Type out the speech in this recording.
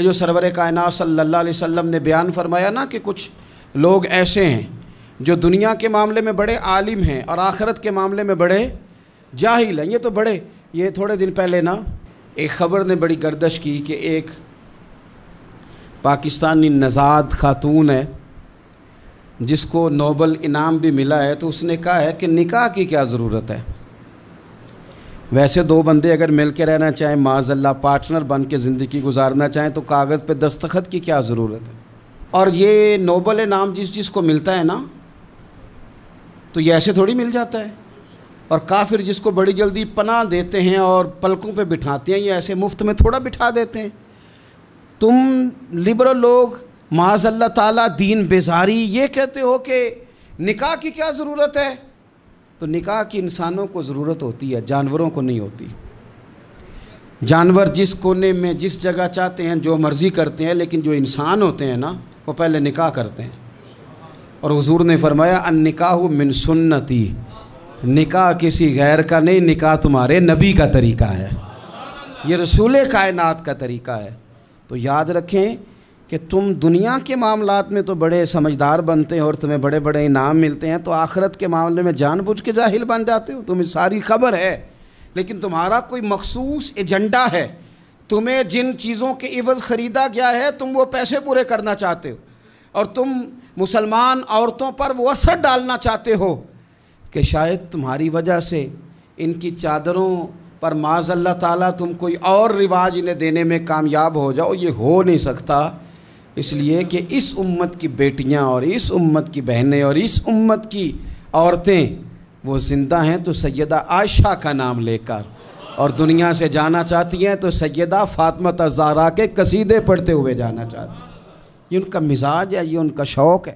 یہ جو سرور کائنات صلی اللہ علیہ وسلم نے بیان فرمایا نا کہ کچھ لوگ ایسے ہیں جو دنیا کے معاملے میں بڑے عالم ہیں اور آخرت کے معاملے میں بڑے جاہل ہیں۔ یہ تو بڑے، یہ تھوڑے دن پہلے نا ایک خبر نے بڑی گردش کی کہ ایک پاکستانی نژاد خاتون ہے، جس کو نوبل انعام بھی ملا ہے، تو اس نے کہا ہے کہ نکاح کی کیا ضرورت ہے۔ ویسے دو بندے اگر مل کے رہنا چاہیں معاذ اللہ پارٹنر بن کے زندگی گزارنا چاہیں، تو کاغذ پہ دستخط کی کیا ضرورت ہے؟ اور یہ نوبل انعام جس جس کو ملتا ہے نا، تو یہ ایسے تھوڑی مل جاتا ہے۔ اور کافر جس کو بڑی جلدی پناہ دیتے ہیں اور پلکوں پہ بٹھاتے ہیں یہ ایسے مفت میں تھوڑا بٹھا دیتے ہیں۔ تم لبرل لوگ معاذ اللہ تعالیٰ دین بیزاری، یہ کہتے ہو کہ نکاح کی کیا ضرورت ہے؟ تو نکاح کی انسانوں کو ضرورت ہوتی ہے، جانوروں کو نہیں ہوتی۔ جانور جس کونے میں جس جگہ چاہتے ہیں، جو مرضی کرتے ہیں، لیکن جو انسان ہوتے ہیں نا، وہ پہلے نکاح کرتے ہیں۔ اور حضور نے فرمایا ان نکاح من سنتی۔ نکاح کسی غیر کا نہیں، نکاح تمہارے نبی کا طریقہ ہے۔ یہ رسول کائنات کا طریقہ ہے۔ تو یاد رکھیں کہ تم دنیا کے معاملات میں تو بڑے سمجھدار بنتے ہیں اور تمہیں بڑے بڑے انعام ملتے ہیں، تو آخرت کے معاملے میں جان بوجھ کے جاہل بن جاتے ہو۔ تمہیں ساری خبر ہے، لیکن تمہارا کوئی مخصوص ایجنڈا ہے۔ تمہیں جن چیزوں کے عوض خریدا گیا ہے، تم وہ پیسے پورے کرنا چاہتے ہو۔ اور تم مسلمان عورتوں پر وہ اثر ڈالنا چاہتے ہو کہ شاید تمہاری وجہ سے ان کی چادروں پر معاذ اللہ تعالیٰ تم کوئی اور رواج انہیں دینے میں کامیاب ہو جاؤ۔ یہ ہو نہیں سکتا۔ اس لیے کہ اس امت کی بیٹیاں اور اس امت کی بہنیں اور اس امت کی عورتیں وہ زندہ ہیں تو سیدہ عائشہ کا نام لے کر۔ اور دنیا سے جانا چاہتی ہیں تو سیدہ فاطمہ تزارہ کے قصیدے پڑھتے ہوئے جانا چاہتی ہیں۔ یہ ان کا مزاج ہے، یہ ان کا شوق ہے۔